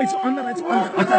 it's under, it's under.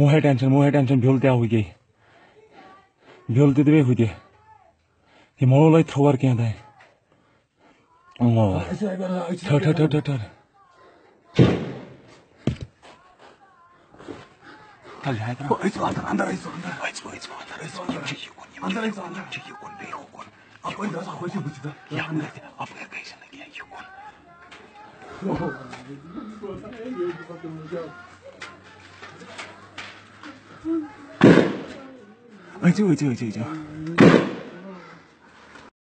मोहे tension मोहे tension भ्यूल त्या हुई भ्यूल ते हुई गई ये मोलो लाई थोवर क्या Oh. Yukun. Apa ini rasa aku sih begitu? Ya, hadi. Apa ya guys, 哎这位这位这位这位。